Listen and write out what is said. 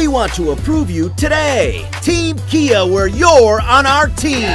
We want to approve you today. Team Kia, where you're on our team.